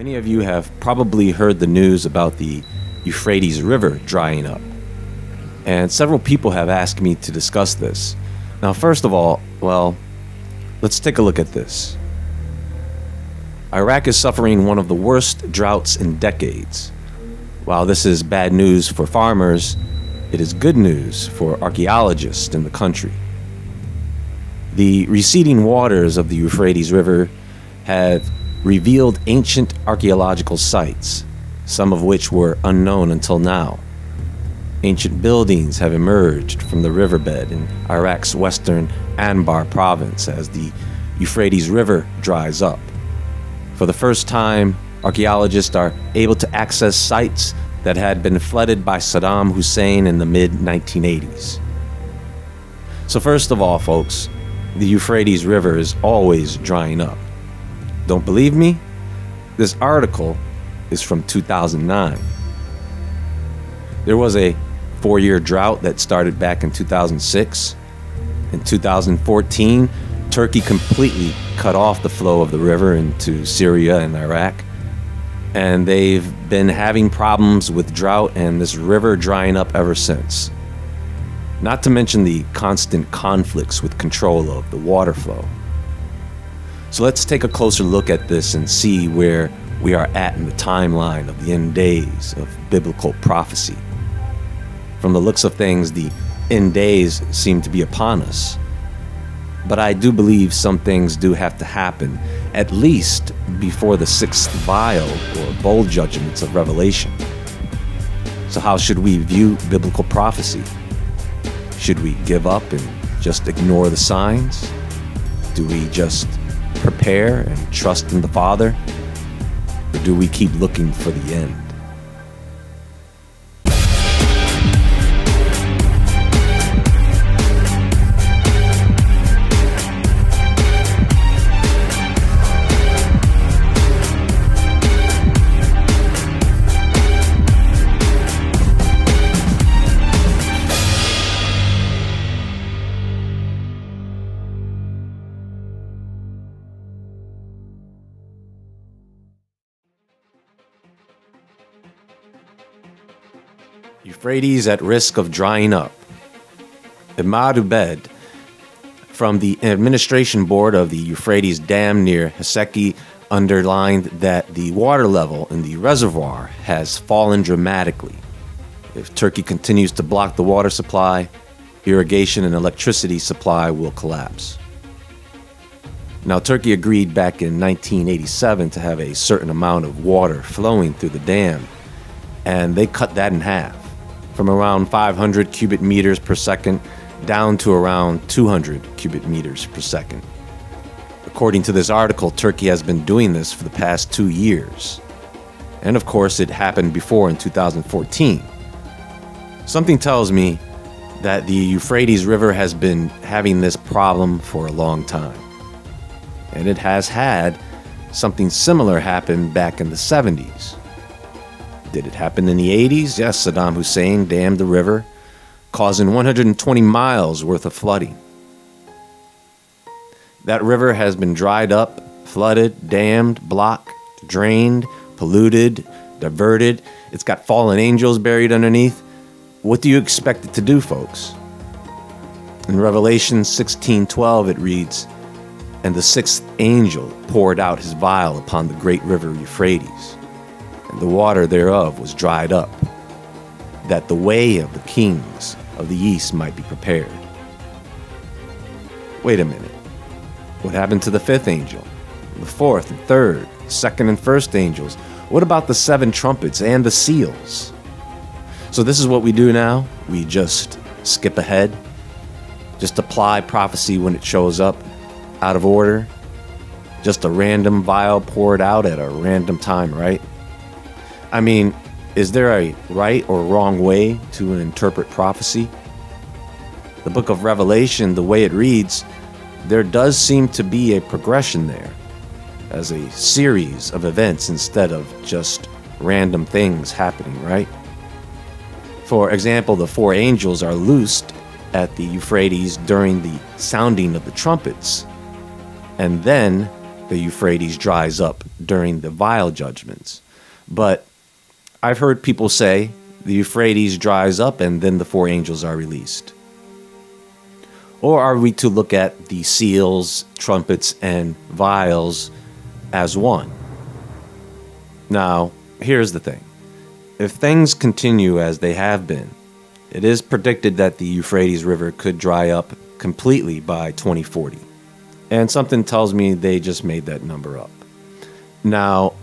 Many of you have probably heard the news about the Euphrates River drying up. And several people have asked me to discuss this. Now, first of all, well, let's take a look at this. Iraq is suffering one of the worst droughts in decades. While this is bad news for farmers, it is good news for archaeologists in the country. The receding waters of the Euphrates River have revealed ancient archaeological sites, some of which were unknown until now. Ancient buildings have emerged from the riverbed in Iraq's western Anbar province as the Euphrates River dries up. For the first time, archaeologists are able to access sites that had been flooded by Saddam Hussein in the mid 1980s. So, first of all, folks, the Euphrates River is always drying up. Don't believe me? This article is from 2009. There was a four year drought that started back in 2006. In 2014, Turkey completely cut off the flow of the river into Syria and Iraq. And they've been having problems with drought and this river drying up ever since. Not to mention the constant conflicts with control of the water flow. So let's take a closer look at this and see where we are at in the timeline of the end days of biblical prophecy. From the looks of things, the end days seem to be upon us. But I do believe some things do have to happen, at least before the sixth vial or bowl judgments of Revelation. So, how should we view biblical prophecy? Should we give up and just ignore the signs? Do we just prepare and trust in the Father? Or do we keep looking for the end? Euphrates at risk of drying up. Imad Ubed from the administration board of the Euphrates Dam near Haseki underlined that the water level in the reservoir has fallen dramatically. If Turkey continues to block the water supply, irrigation and electricity supply will collapse. Now, Turkey agreed back in 1987 to have a certain amount of water flowing through the dam, and they cut that in half from around 500 cubic meters per second down to around 200 cubic meters per second. According to this article, Turkey has been doing this for the past two years. And of course, it happened before in 2014. Something tells me that the Euphrates River has been having this problem for a long time. And it has had something similar happen back in the 70s. Did it happen in the 80s? Yes, Saddam Hussein dammed the river, causing 120 miles worth of flooding. That river has been dried up, flooded, dammed, blocked, drained, polluted, diverted. It's got fallen angels buried underneath. What do you expect it to do, folks? In Revelation 16:12 it reads, "And the sixth angel poured out his vial upon the great river Euphrates." And the water thereof was dried up, that the way of the kings of the east might be prepared. Wait a minute. What happened to the fifth angel? The fourth and third, second and first angels? What about the seven trumpets and the seals? So, this is what we do now. We just skip ahead, just apply prophecy when it shows up out of order, just a random vial poured out at a random time, right? I mean, is there a right or wrong way to interpret prophecy? The book of Revelation, the way it reads, there does seem to be a progression there as a series of events instead of just random things happening, right? For example, the four angels are loosed at the Euphrates during the sounding of the trumpets, and then the Euphrates dries up during the vial judgments. But I've heard people say the Euphrates dries up and then the four angels are released. Or are we to look at the seals, trumpets, and vials as one? Now, here's the thing if things continue as they have been, it is predicted that the Euphrates River could dry up completely by 2040. And something tells me they just made that number up. Now,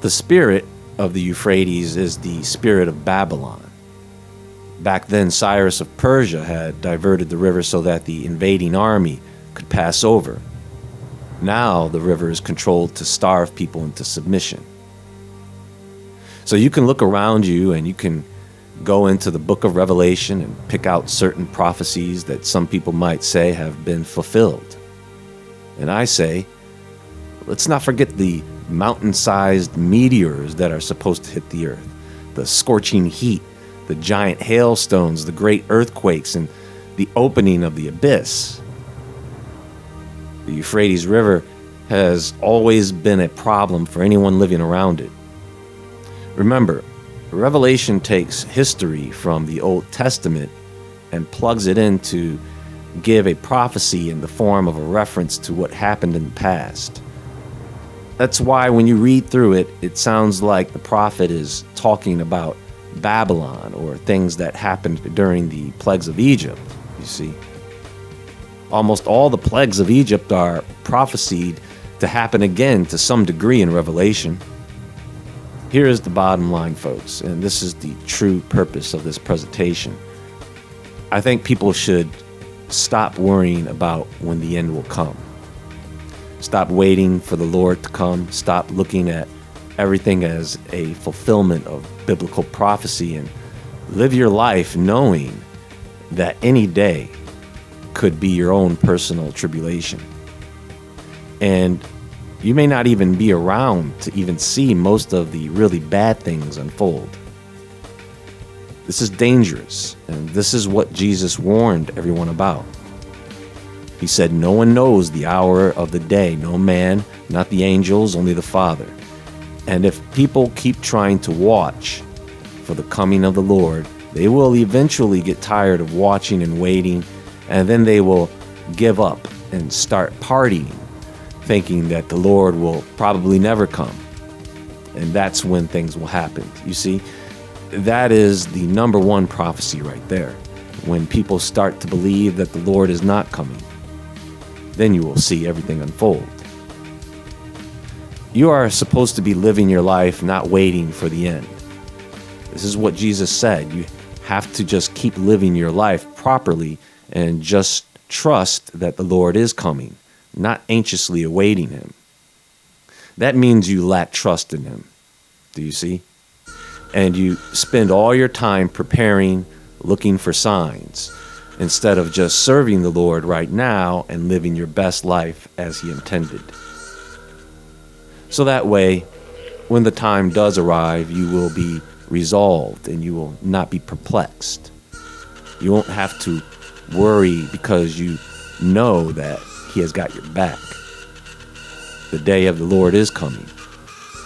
the spirit of the Euphrates is the spirit of Babylon. Back then, Cyrus of Persia had diverted the river so that the invading army could pass over. Now, the river is controlled to starve people into submission. So you can look around you and you can go into the book of Revelation and pick out certain prophecies that some people might say have been fulfilled. And I say, let's not forget the mountain sized meteors that are supposed to hit the earth, the scorching heat the giant hailstones, the great earthquakes, and the opening of the abyss. The Euphrates River has always been a problem for anyone living around it. Remember, Revelation takes history from the Old Testament and plugs it in to give a prophecy in the form of a reference to what happened in the past. That's why when you read through it, it sounds like the prophet is talking about Babylon or things that happened during the plagues of Egypt, you see. Almost all the plagues of Egypt are prophesied to happen again to some degree in Revelation. Here is the bottom line, folks, and this is the true purpose of this presentation. I think people should stop worrying about when the end will come. Stop waiting for the Lord to come. Stop looking at everything as a fulfillment of biblical prophecy and live your life knowing that any day could be your own personal tribulation. And you may not even be around to even see most of the really bad things unfold. This is dangerous, and this is what Jesus warned everyone about. He said, No one knows the hour of the day, no man, not the angels, only the Father. And if people keep trying to watch for the coming of the Lord, they will eventually get tired of watching and waiting, and then they will give up and start partying, thinking that the Lord will probably never come. And that's when things will happen. You see, that is the number one prophecy right there. When people start to believe that the Lord is not coming, then you will see everything unfold. You are supposed to be living your life, not waiting for the end. This is what Jesus said. You have to just keep living your life properly and just trust that the Lord is coming, not anxiously awaiting Him. That means you lack trust in Him. Do you see? And you spend all your time preparing, looking for signs, instead of just serving the Lord right now and living your best life as He intended. So that way, when the time does arrive, you will be resolved and you will not be perplexed. You won't have to worry because you know that He has got your back. The day of the Lord is coming.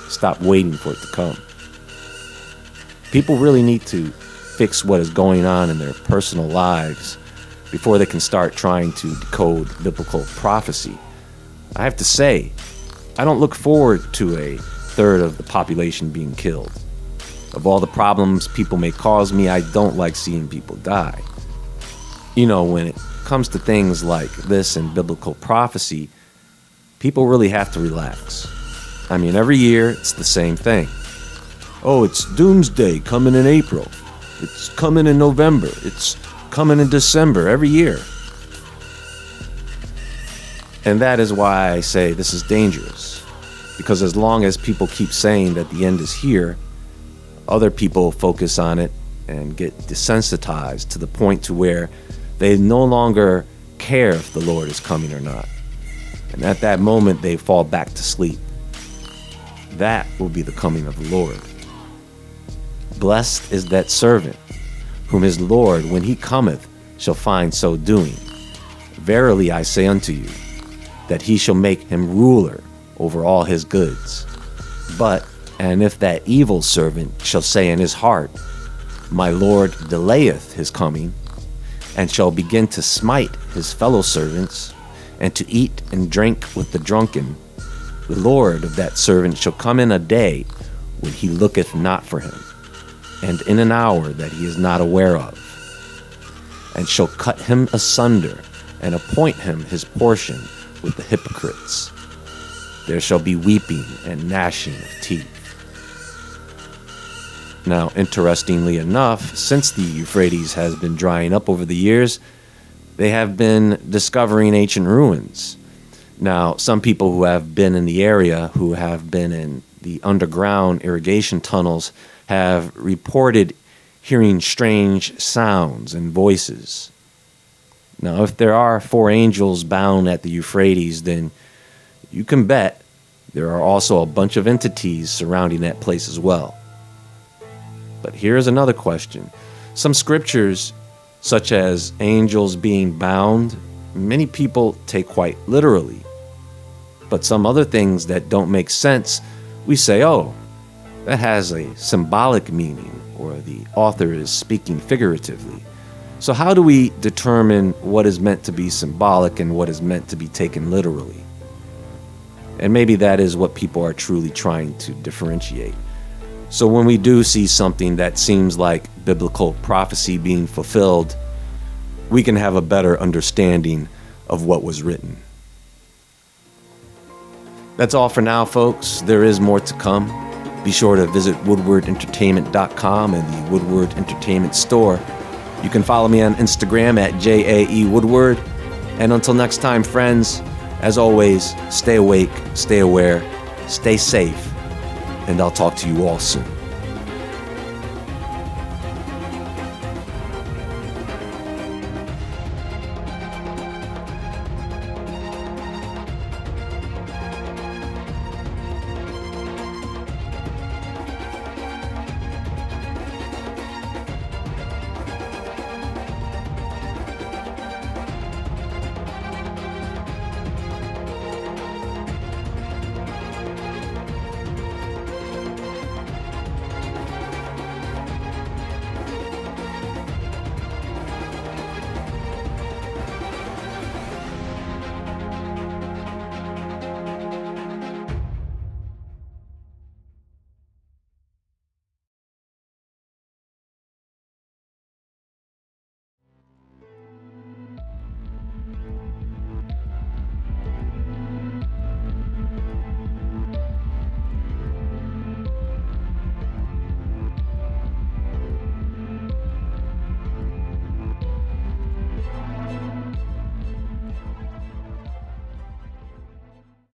Stop waiting for it to come. People really need to fix what is going on in their personal lives before they can start trying to decode biblical prophecy. I have to say, I don't look forward to a third of the population being killed. Of all the problems people may cause me, I don't like seeing people die. You know, when it comes to things like this and biblical prophecy, people really have to relax. I mean, every year it's the same thing. Oh, it's doomsday coming in April. It's coming in November. It's coming in December every year. And that is why I say this is dangerous. Because as long as people keep saying that the end is here, other people focus on it and get desensitized to the point to where they no longer care if the Lord is coming or not. And at that moment they fall back to sleep. That will be the coming of the Lord. Blessed is that servant whom his Lord, when he cometh, shall find so doing. Verily I say unto you, that he shall make him ruler over all his goods. But, and if that evil servant shall say in his heart, My Lord delayeth his coming, and shall begin to smite his fellow servants, and to eat and drink with the drunken, the Lord of that servant shall come in a day when he looketh not for him, and in an hour that he is not aware of, and shall cut him asunder, and appoint him his portion with the hypocrites. There shall be weeping and gnashing of teeth. Now, interestingly enough, since the Euphrates has been drying up over the years, they have been discovering ancient ruins. Now, some people who have been in the area, who have been in the underground irrigation tunnels, have reported hearing strange sounds and voices. Now, if there are four angels bound at the Euphrates, then you can bet there are also a bunch of entities surrounding that place as well. But here's another question. Some scriptures, such as angels being bound, many people take quite literally. But some other things that don't make sense, we say, oh, that has a symbolic meaning, or the author is speaking figuratively. So, how do we determine what is meant to be symbolic and what is meant to be taken literally? And maybe that is what people are truly trying to differentiate. So, when we do see something that seems like biblical prophecy being fulfilled, we can have a better understanding of what was written. That's all for now, folks. There is more to come. Be sure to visit woodwardentertainment.com and the Woodward Entertainment Store. You can follow me on Instagram at JAE Woodward. And until next time, friends, as always, stay awake, stay aware, stay safe, and I'll talk to you all soon.